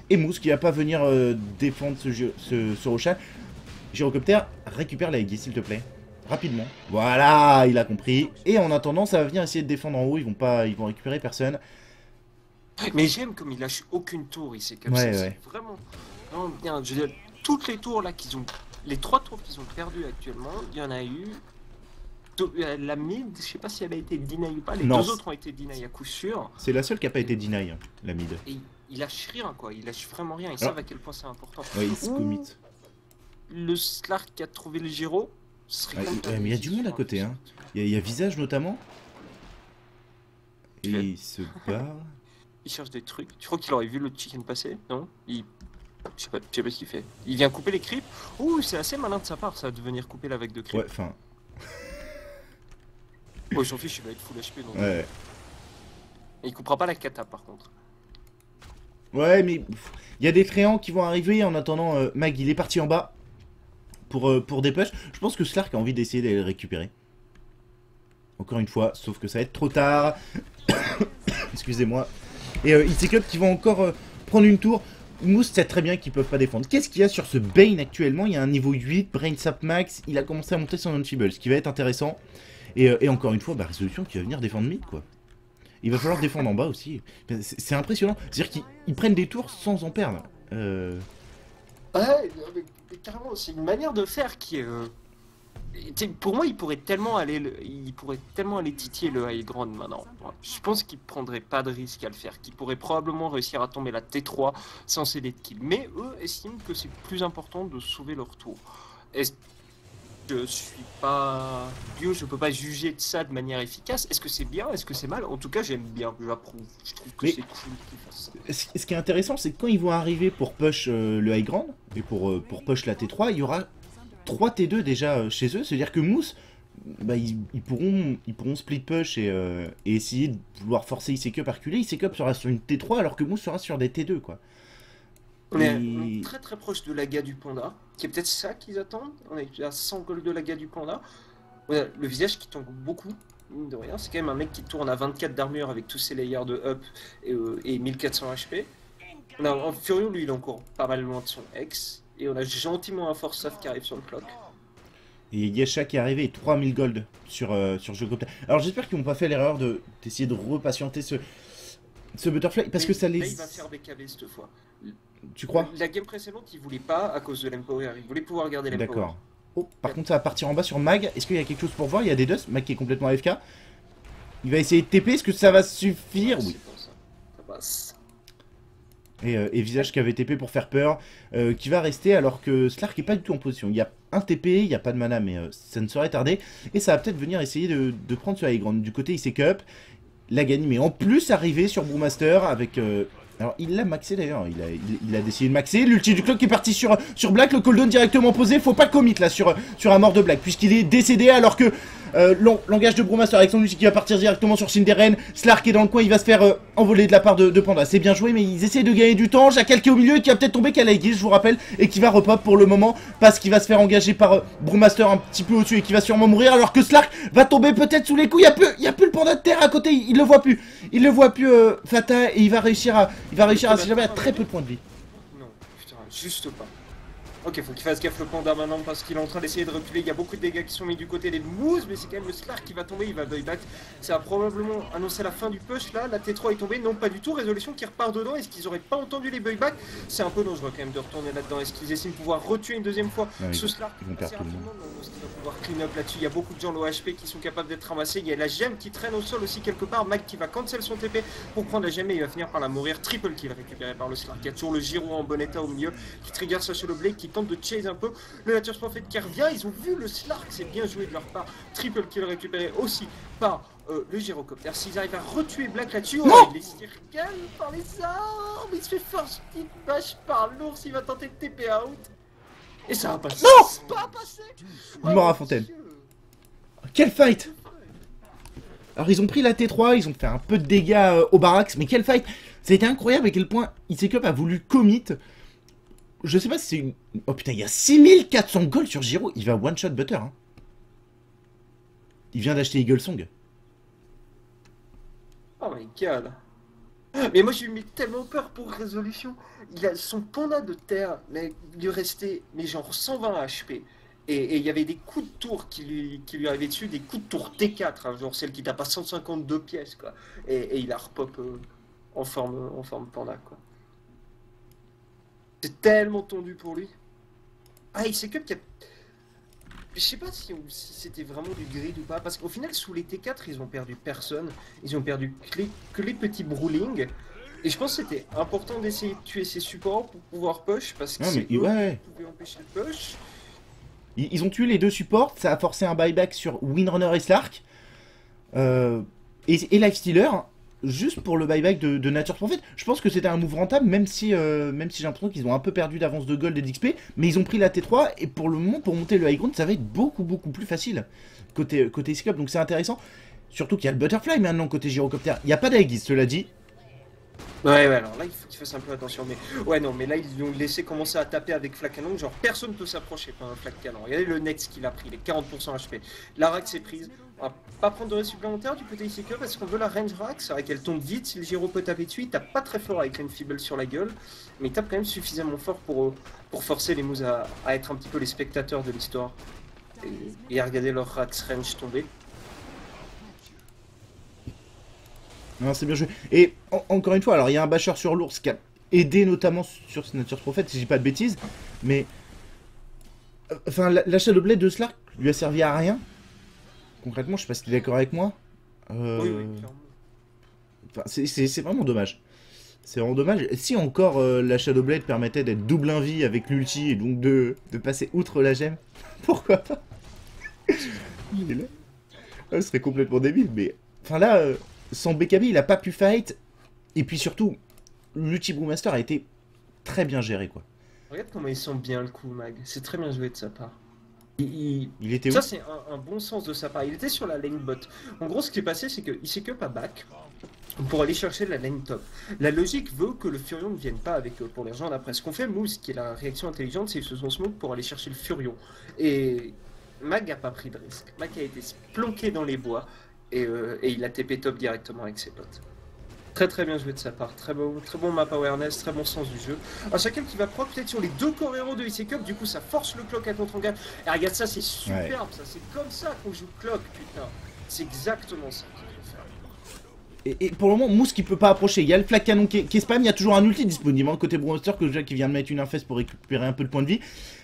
Et Mousse qui va pas venir défendre ce, jeu, ce. Gyrocopter, récupère la Eggy s'il te plaît. Rapidement. Voilà, il a compris. Et en attendant, ça va venir essayer de défendre en haut. Ils vont pas, ils vont récupérer personne. Mais j'aime comme il lâche aucune tour ici. Comme Ouais, ça, ouais. c'est vraiment, vraiment bien. Je veux dire, toutes les tours là qu'ils ont. Les trois tours qu'ils ont perdues actuellement, il y en a eu. euh, La mid, je sais pas si elle a été deny ou pas. Les Non. deux autres ont été deny à coup sûr. C'est la seule qui a pas été deny, hein, la mid. Et il lâche rien quoi. Il lâche vraiment rien. Ils savent à quel point c'est important. Ouais, il se commit. Le Slark qui a trouvé le Giro. Ouais, pas mais il y a du monde à côté, hein. Il y, a- il y a Visage notamment. Et il se barre. Il cherche des trucs. Tu crois qu'il aurait vu le chicken passer Non? Il. Je sais pas, je sais pas ce qu'il fait. Il vient couper les creeps. Ouh, c'est assez malin de sa part ça de venir couper la vague de creeps. Ouais, enfin, Oh, il s'en fiche, il va être full HP donc. ouais. Il coupera pas la kata par contre. Ouais, mais il y a des créants qui vont arriver. En attendant, euh, Mag, il est parti en bas pour, euh, pour. Je pense que Slark a envie d'essayer d'aller le récupérer. Encore une fois, sauf que ça va être trop tard. Excusez-moi. Et euh, Cup qui vont encore euh, prendre une tour. Mousse sait très bien qu'ils peuvent pas défendre. Qu'est-ce qu'il y a sur ce Bane actuellement? Il y a un niveau 8, Brain Sap Max. Il a commencé à monter son Unfeeble, ce qui va être intéressant. Et, euh, encore une fois, bah, Résolution qui va venir défendre mid, quoi. Il va falloir défendre en bas aussi. C'est impressionnant. C'est-à-dire qu'ils ils prennent des tours sans en perdre. Euh, Ouais, mais, carrément, c'est une manière de faire qui est. euh, Pour moi, il pourrait tellement aller, le- il pourrait tellement aller titiller le high ground maintenant. Je pense qu'il prendrait pas de risque à le faire, qu'il pourrait probablement réussir à tomber la T3 sans céder de kill. Mais eux estiment que c'est plus important de sauver leur tour. Je suis pas Dieu, je peux pas juger de ça de manière efficace. Est-ce que c'est bien Est-ce que c'est mal? En tout cas, j'aime bien, j'approuve. Je trouve que c'est cool qu'ils fassent ça. ce ce qui est intéressant, c'est que quand ils vont arriver pour push euh, le high ground et pour, euh, pour push la T3, il y aura 3 T2 déjà euh, chez eux. C'est-à-dire que Mousse, bah, ils, ils pourront, ils pourront split push et, et essayer de vouloir forcer IC à reculer. IC sera sur une T3 alors que Mousse sera sur des T2. quoi. On est, Et- on est très très proche de la gars du panda, qui est peut-être ça qu'ils attendent. On est à 100 gold de la gars du panda. Ouais, le visage qui tombe beaucoup, mine de rien. C'est quand même un mec qui tourne à 24 d'armure avec tous ses layers de up et, euh, et 1400 HP. On a un Furion, lui, il est encore pas mal loin de son ex. Et on a gentiment un Force Saf qui arrive sur le clock. Et Yesha qui est arrivé et 3000 gold sur, euh, sur Geocopter. Alors j'espère qu'ils n'ont pas fait l'erreur de- d'essayer de repatienter ce, ce Butterfly parce Mais que ça Là, les. il va faire BKB cette fois. Tu crois La game précédente, il voulait pas à cause de l'Empower. Il voulait pouvoir garder l'Empower. D'accord. Oh, par contre, ça va partir en bas sur Mag. Est-ce qu'il y a quelque chose pour voir? Il y a des dust. Mag qui est complètement AFK. Il va essayer de TP. Est-ce que ça va suffire? Oui. Ça. Ça passe. Et, euh, et Visage qui avait TP pour faire peur. euh, qui va rester alors que Slark est pas du tout en position. Il y a un TP, il n'y a pas de mana, mais euh, ça ne saurait tarder. Et ça va peut-être venir essayer de, de prendre ce high ground. Du côté IC Cup. La gagne, mais en plus arriver sur Brewmaster avec. Alors il l'a maxé d'ailleurs, il a, il, a décidé de maxer. L'ulti du clock est parti sur, sur Black, le cooldown directement posé. Faut pas commit là sur un mort de Black, puisqu'il est décédé alors que euh, de Brewmaster avec son ulti qui va partir directement sur Cinderen. Slark est dans le coin, il va se faire euh, envoler de la part de, Panda. C'est bien joué, mais ils essaient de gagner du temps. Jackal qui est au milieu, qui va peut-être tomber Kalaigi, je vous rappelle, et qui va repop pour le moment parce qu'il va se faire engager par euh, Brewmaster un petit peu au-dessus et qui va sûrement mourir alors que Slark va tomber peut-être sous les coups. Il y a plus, a plus le Panda de terre à côté, il, le voit plus. Il le voit plus, euh, Fata, et il va réussir à, il va réussir à s'échapper à très peu de points de vie. Non, putain, juste pas. Ok, faut qu'il fasse gaffe le panda maintenant parce qu'il est en train d'essayer de reculer. Il y a beaucoup de dégâts qui sont mis du côté des mousses, mais c'est quand même le Slark qui va tomber. Il va buyback. Ça a probablement annoncé la fin du push là. La T3 est tombée. Non, pas du tout. Résolution qui repart dedans. Est-ce qu'ils auraient pas entendu les buybacks C'est un peu dangereux quand même de retourner là-dedans. Est-ce qu'ils essaient de pouvoir retuer une deuxième fois Ouais, ce Slark ils vont perdre tout le monde. va pouvoir clean up là-dessus. Il y a beaucoup de gens low HP qui sont capables d'être ramassés. Il y a la gemme qui traîne au sol aussi quelque part. Mag qui va cancel son TP pour prendre la gemme et il va finir par la mourir. Triple kill récupéré par le Slark. Il y a toujours le Giro en bon état au milieu qui trigger ça sur le blade, qui tente de chase un peu. Le Nature's Prophet qui revient, ils ont vu le Slark, c'est bien joué de leur part. Triple kill récupéré aussi par euh, le gyrocoptère. S'ils arrivent à retuer Black là-dessus, oh, Non il est circle par les armes, il se fait force petite vache par l'ours, il va tenter de TP out. Et ça va passer. Non C'est pas passé Il mord à Fontaine. Quel fight Alors ils ont pris la T3, ils ont fait un peu de dégâts euh, au Barax, mais quel fight Ça a été incroyable à quel point Cup a voulu commit. Je sais pas si c'est une... Oh putain, il y a 6400 gold sur Giro, il va one-shot Butter. Hein. Il vient d'acheter Eagle Song. Oh my god. Mais moi j'ai eu tellement peur pour résolution. Il a son panda de terre, mais il lui restait mais genre 120 HP. Et il y avait des coups de tour qui lui, qui lui arrivaient dessus, des coups de tour T4, hein, genre celle qui tape à 152 pièces quoi. Et, et il a repop euh, en forme en forme panda quoi. C'est tellement tendu pour lui. Ah il sait que a je sais pas si, si c'était vraiment du grid ou pas, parce qu'au final, sous les T4, ils ont perdu personne. Ils ont perdu que les, que les petits brawling. Et je pense que c'était important d'essayer de tuer ces supports pour pouvoir push, parce que Non c'est mais eux ouais, qui pouvaient empêcher le push. ils, ils ont tué les deux supports, ça a forcé un buyback sur Windrunner et Slark. Euh, et, et Lifestealer, juste pour le buyback de, de Nature Prophet. Je pense que c'était un move rentable, même si, euh, si j'ai l'impression qu'ils ont un peu perdu d'avance de gold et d'XP. Mais ils ont pris la T3, et pour le moment, pour monter le high ground, ça va être beaucoup, beaucoup plus facile côté, côté Club. Donc c'est intéressant. Surtout qu'il y a le Butterfly maintenant côté Gyrocopter. Il n'y a pas d'Aegis, cela dit. Ouais, ouais, alors là, il faut qu'il fasse un peu attention. Mais ouais, non, mais là, ils lui ont laissé commencer à taper avec Flak Canon. Genre, personne peut s'approcher par un Flak Canon. Regardez le next qu'il a pris, les 40% HP. La rack s'est prise. On va pas prendre de risque supplémentaire du côté ICQ parce qu'on veut la range rack. C'est vrai qu'elle tombe vite. Si le Giro peut taper dessus, il tape pas très fort avec Feeble sur la gueule. Mais il tape quand même suffisamment fort pour, euh, pour forcer les moves à, être un petit peu les spectateurs de l'histoire. Et, à regarder leur racks range tomber. Non, c'est bien joué. Et en- encore une fois, alors il y a un basher sur l'ours qui a aidé notamment sur Nature Prophet, si je dis pas de bêtises, mais. euh, Enfin, la- l'achat de blé de Slark lui a servi à rien. Concrètement, je sais pas si tu es d'accord avec moi. Euh, Oui, oui, clairement. enfin, c'est- c'est c'est vraiment dommage. C'est vraiment dommage. Si encore euh, la Shadowblade permettait d'être double invie avec l'ulti et donc de, de passer outre la gemme, pourquoi pas? Il est là. Ah, Ce serait complètement débile, mais. Enfin là, euh, sans BKB, il a pas pu fight. Et puis surtout, l'ulti Brewmaster a été très bien géré, quoi. Regarde comment il sent bien le coup, Mag. C'est très bien joué de sa part. Il- était où Ça, c'est un, un bon sens de sa part. Il était sur la lane bot. En gros, ce qui est passé, c'est qu'il s'est que pas back pour aller chercher la lane top. La logique veut que le Furion ne vienne pas avec eux pour les rejoindre après. Ce qu'on fait, Moose, qui est la réaction intelligente, c'est qu'ils se sont smoke pour aller chercher le Furion. Et Mag a pas pris de risque. Mag a été planqué dans les bois et, euh, et il a TP top directement avec ses potes. Très très bien joué de sa part, très bon, très bon map awareness, très bon sens du jeu. Un chacun qui va proc peut-être sur les deux corps héros de IC Cup, du coup ça force le clock à contre engage. Et regarde ça, c'est superbe, ça, c'est comme ça qu'on joue clock, putain. C'est exactement ça qu'il faut faire. Et, et pour le moment, Mousse qui peut pas approcher. Il y a le flag canon qui qui spam, il y a toujours un ulti disponible. hein, côté Brewmaster, que déjà qui vient de mettre une infest pour récupérer un peu de points de vie.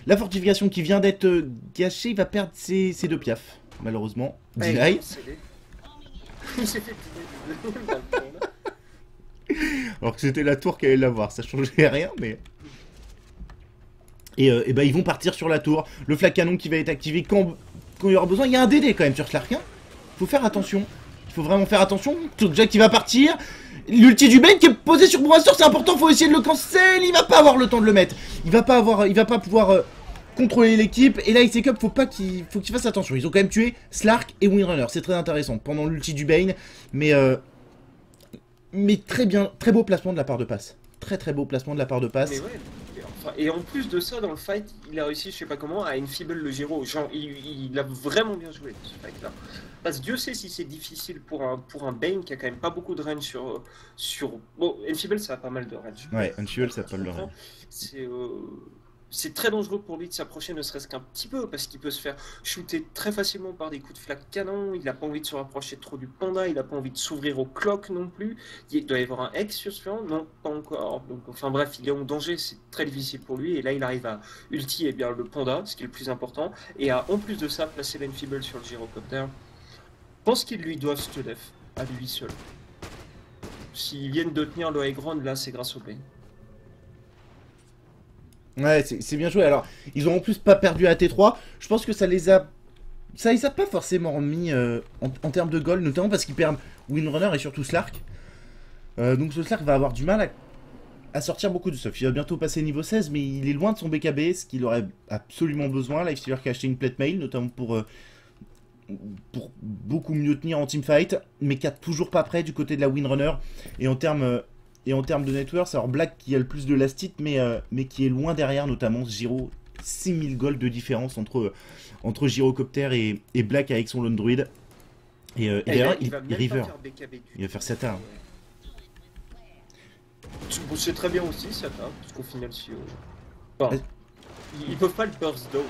La fortification qui vient d'être euh, gâchée, il va perdre ses, ses deux piafs, malheureusement. Ouais, Alors que c'était la tour qui allait l'avoir, ça changeait rien, mais. Et, euh, et ben ils vont partir sur la tour. Le canon qui va être activé quand, quand il y aura besoin. Il y a un DD quand même sur Slark. Hein. Faut faire attention. Il faut vraiment faire attention. Jack qui va partir. L'ulti du Bane qui est posé sur Brewmaster, c'est important, faut essayer de le cancel. Il va pas avoir le temps de le mettre. Il va pas avoir, il va pas pouvoir euh, contrôler l'équipe. Et là, IC Cup, faut pas qu'il, faut qu'il fasse attention. Ils ont quand même tué Slark et Windrunner. C'est très intéressant pendant l'ulti du Bane, mais euh, mais très bien, très beau placement de la part de passe. Très très beau placement de la part de passe. Mais ouais, et enfin- et en plus de ça, dans le fight, il a réussi, je sais pas comment, à infeeble le Giro. Genre, il, il a vraiment bien joué ce fight-là. Parce que Dieu sait si c'est difficile pour un, pour un Bane qui a quand même pas beaucoup de range sur. sur... Bon, Enfeeble, ça a pas mal de range. Ouais, Unfuel, ça peut le comprends. C'est. euh, c'est très dangereux pour lui de s'approcher ne serait-ce qu'un petit peu parce qu'il peut se faire shooter très facilement par des coups de flaque canon. Il n'a pas envie de se rapprocher trop du panda, il n'a pas envie de s'ouvrir au clock non plus. Il doit y avoir un ex sur ce flanc, non, pas encore. Donc, enfin bref, il est en danger, c'est très difficile pour lui. Et là, il arrive à ulti et eh bien, le panda, ce qui est le plus important, et à en plus de ça placer l'enfible sur le gyrocopter. Je pense qu'ils lui doivent ce def à lui seul. S'ils viennent de tenir le high ground, là, c'est grâce au play. Ouais, c'est bien joué. Alors, ils ont en plus pas perdu à T3. Je pense que ça les a. Ça les a pas forcément remis euh, en, termes de goal, notamment parce qu'ils perdent Windrunner et surtout Slark. Euh, donc ce Slark va avoir du mal à, sortir beaucoup de stuff. Il va bientôt passer niveau 16, mais il est loin de son BKB, ce qu'il aurait absolument besoin. Lifestealer qui a acheté une plate mail, notamment pour, euh, pour beaucoup mieux tenir en teamfight, mais qui a toujours pas prêt du côté de la Windrunner. Et en termes et en termes de networks, alors Black qui a le plus de lastite, mais, euh, mais qui est loin derrière, notamment Giro. 6000 gold de différence entre, euh, entre Gyrocopter et, et Black avec son Lone Druid. Et, euh, d'ailleurs, il, il, River. Il va faire Sata. C'est très bien aussi, Sata, parce qu'au final, si. Enfin, ils, peuvent pas le burst down.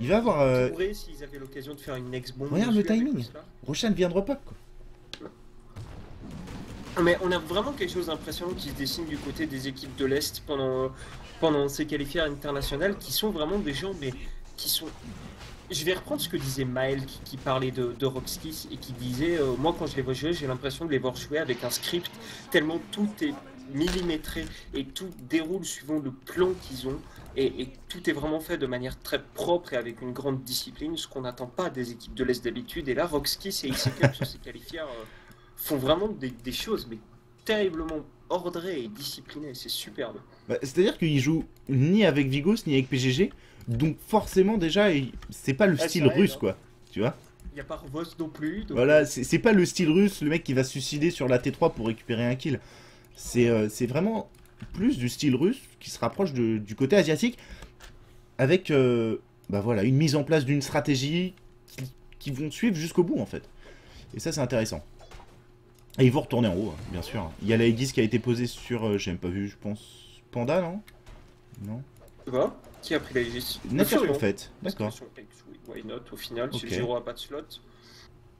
Il va avoir. Euh... s'ils avaient l'occasion de faire une next bomb. Regarde le timing. Roshan viendra pas, quoi. Mais on a vraiment quelque chose d'impressionnant qui se dessine du côté des équipes de l'Est pendant, pendant ces qualifiés internationales, qui sont vraiment des gens, mais qui sont... Je vais reprendre ce que disait Maël qui, parlait de, de et qui disait euh, Moi, quand je les vois jouer, j'ai l'impression de les voir jouer avec un script tellement tout est millimétré et tout déroule suivant le plan qu'ils ont. Et, tout est vraiment fait de manière très propre et avec une grande discipline, ce qu'on n'attend pas des équipes de l'Est d'habitude. Et là, Roxkis et sur ces qualifiés font vraiment des, choses, mais terriblement ordrées et disciplinées. C'est superbe. Bah, c'est-à-dire qu'ils jouent ni avec Vigos ni avec PGG, donc forcément déjà, c'est pas le ah, style russe, quoi. Tu vois il n'y a pas Revos non plus. Voilà, euh, c'est pas le style russe, le mec qui va se suicider sur la T3 pour récupérer un kill. C'est euh, vraiment plus du style russe qui se rapproche du côté asiatique avec euh, bah voilà, une mise en place d'une stratégie qui, qui, vont suivre jusqu'au bout en fait. Et ça c'est intéressant. Et ils vont retourner en haut, hein, bien sûr. Il y a la Aegis qui a été posée sur, euh, j'ai même pas vu, je pense, Panda, non? Non? Quoi Qui a pris la Aegis Nature en fait, d'accord. Why not au final, si Giro a pas de slot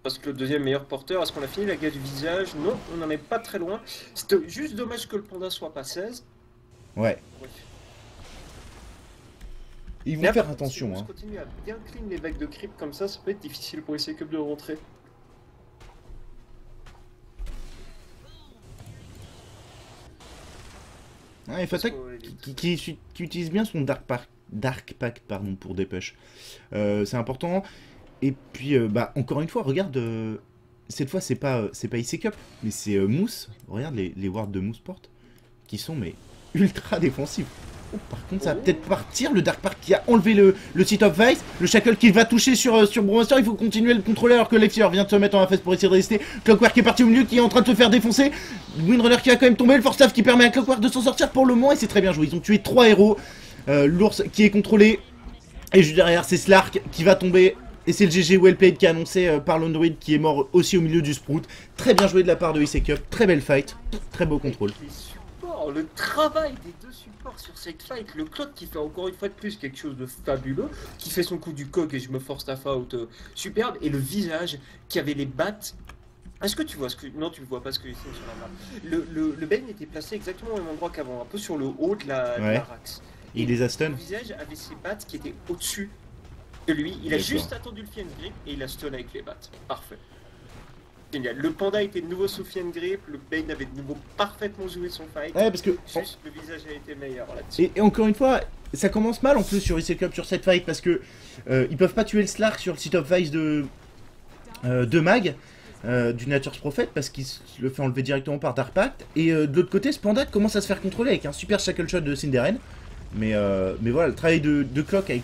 parce que le deuxième meilleur porteur, est-ce qu'on a fini la guerre du visage? Non, on n'en est pas très loin. C'est juste dommage que le panda soit pas 16. Ouais. Ils vont faire attention. Si on hein. continue à bien clean les vagues de creep comme ça, ça peut être difficile pour essayer que de rentrer. Ah, il Fata qui, qui, utilise bien son Dark, Park, Dark pardon, pour des Euh, c'est important. Et puis, euh, bah, encore une fois, regarde. Euh, cette fois, c'est pas, c'est pas IC Cup, mais c'est Mousse. Regarde les, les wards de Mousse Porte. Qui sont, mais, ultra défensifs. Oh, par contre, ça va peut-être partir. Le Dark Park qui a enlevé le, le Seat of Vice. Le Shackle qui va toucher sur, euh, sur Brewmaster. Il faut continuer à le contrôler alors que Lexier vient de se mettre en face pour essayer de rester. Clockwork qui est parti au milieu, qui est en train de se faire défoncer. Windrunner qui a quand même tombé. Le Force Staff qui permet à Clockwork de s'en sortir pour le moment. Et c'est très bien joué. Ils ont tué trois héros. Euh, L'ours qui est contrôlé. Et juste derrière, c'est Slark qui va tomber. Et c'est le GG Wellplayed qui est annoncé euh, par l'Android qui est mort aussi au milieu du Sprout. Très bien joué de la part de Cup. Très belle fight. Très beau contrôle. Le travail des deux sur cette fight. Le Claude qui fait encore une fois de plus quelque chose de fabuleux, qui fait son coup du coq et je me force ta out euh, superbe, et le visage qui avait les battes. Est-ce que tu vois ce que. Non, tu ne vois pas ce que sur la Le, le, le Ben était placé exactement au même endroit qu'avant, un peu sur le haut de la, rax. Et il les a stun. Le visage avait ses battes qui étaient au-dessus de lui. Il a juste attendu le fiend grip et il a stun avec les battes. Parfait. Le panda était de nouveau sous Fiend Grip, le Bane avait de nouveau parfaitement joué son fight. Ouais, parce que. Juste, le visage a été meilleur là-dessus. Et, encore une fois, ça commence mal en plus sur IC Club sur cette fight parce que euh, ils peuvent pas tuer le Slark sur le site of Vice de, euh, de Mag. Euh, du Nature's Prophet parce qu'il le fait enlever directement par Dark Pact et de l'autre côté ce panda commence à se faire contrôler avec un super shackle shot de Cinderen mais, mais voilà le travail de, de Clock avec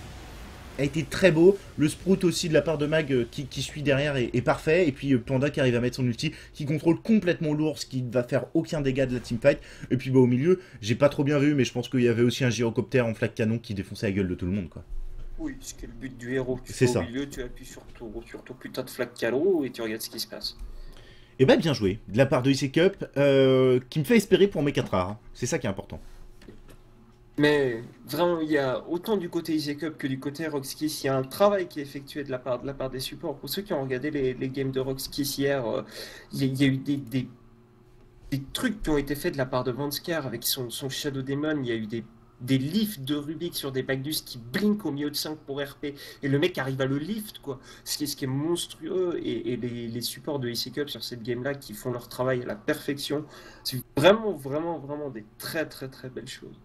a été très beau. Le sprout aussi de la part de Mag euh, qui, suit derrière est, parfait. Et puis euh, Panda qui arrive à mettre son ulti, qui contrôle complètement l'ours, qui ne va faire aucun dégât de la teamfight. Et puis bah, au milieu, j'ai pas trop bien vu, mais je pense qu'il y avait aussi un gyrocoptère en flaque canon qui défonçait la gueule de tout le monde. quoi. Oui, c'est le but du héros. Tu ça. au milieu, tu appuies sur ton, sur putain de flaque canon et tu regardes ce qui se passe. Et eh bah bien joué, de la part de IC Cup, euh, qui me fait espérer pour mes 4 arts. C'est ça qui est important. Mais vraiment, il y a autant du côté Easy que du côté Rockskis, il y a un travail qui est effectué de la part, de la part des supports. Pour ceux qui ont regardé les, les games de Rockskis hier, euh, il, y a, eu des, des, trucs qui ont été faits de la part de Vanskar avec son, son Shadow Demon. Il y a eu des, des lifts de Rubik sur des Bagdus qui blinkent au milieu de 5 pour RP. Et le mec arrive à le lift, quoi. Ce qui est, monstrueux. Et, les, supports de Cup sur cette game-là qui font leur travail à la perfection. C'est vraiment, vraiment, vraiment des très, très, très belles choses.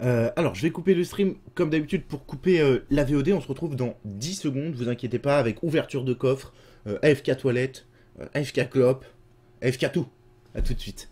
Euh, alors, je vais couper le stream comme d'habitude pour couper euh, la VOD. On se retrouve dans 10 secondes, vous inquiétez pas, avec ouverture de coffre, euh, AFK toilette, AFK clope, AFK tout. A tout de suite.